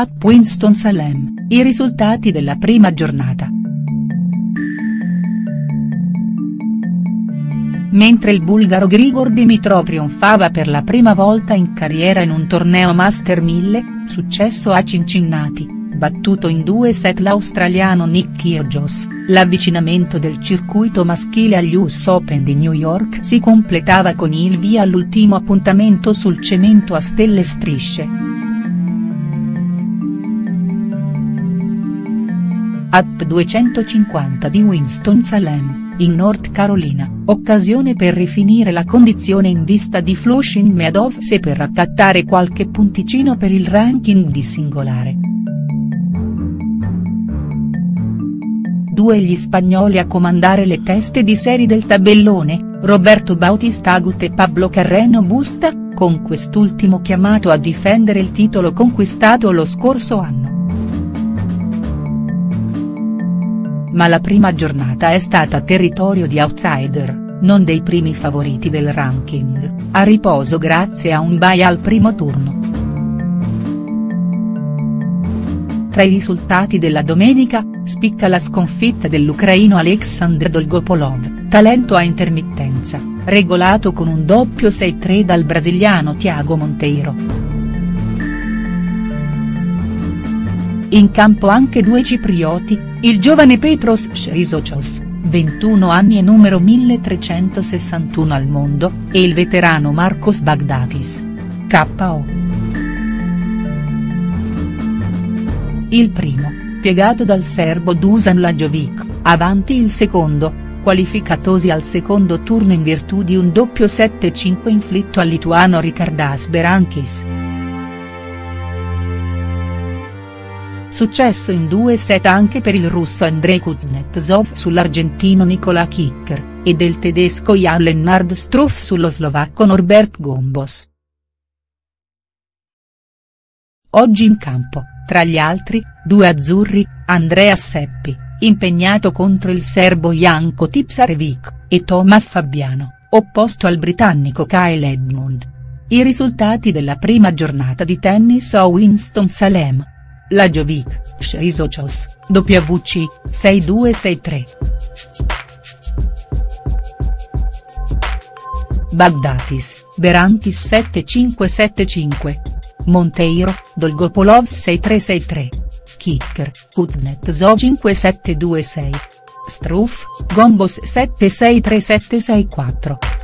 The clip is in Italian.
Up Winston-Salem, i risultati della prima giornata. Mentre il bulgaro Grigor Dimitrov trionfava per la prima volta in carriera in un torneo Master 1000, successo a Cincinnati, battuto in due set l'australiano Nick Kyrgios, l'avvicinamento del circuito maschile agli US Open di New York si completava con il via all'ultimo appuntamento sul cemento a stelle strisce. Up 250 di Winston-Salem in North Carolina, occasione per rifinire la condizione in vista di Flushing Meadows e per rattattare qualche punticino per il ranking di singolare. Due gli spagnoli a comandare le teste di serie del tabellone, Roberto Bautista Agut e Pablo Carreno Busta, con quest'ultimo chiamato a difendere il titolo conquistato lo scorso anno. Ma la prima giornata è stata territorio di outsider, non dei primi favoriti del ranking, a riposo grazie a un bye al primo turno. Tra i risultati della domenica, spicca la sconfitta dell'ucraino Alexander Dolgopolov, talento a intermittenza, regolato con un doppio 6-3 dal brasiliano Thiago Monteiro. In campo anche due ciprioti, il giovane Petros Chrysochos, 21 anni e numero 1361 al mondo, e il veterano Marcos Bagdatis. KO. Il primo, piegato dal serbo Dusan Lajovic, avanti il secondo, qualificatosi al secondo turno in virtù di un doppio 7-5 inflitto al lituano Ricardas Berankis. Successo in due set anche per il russo Andrei Kuznetsov sull'argentino Nikola Kicker, e del tedesco Jan Lennard Struff sullo slovacco Norbert Gombos. Oggi in campo, tra gli altri, due azzurri, Andrea Seppi, impegnato contro il serbo Janko Tipsarevic, e Thomas Fabiano, opposto al britannico Kyle Edmund. I risultati della prima giornata di tennis a Winston-Salem. Lajovic, Chrysochos, WC, 6263. Bagdatis, Berankis 7575. Monteiro, Dolgopolov 6363. Kicker, Kuznetsov 5726. Struff, Gombos 763764.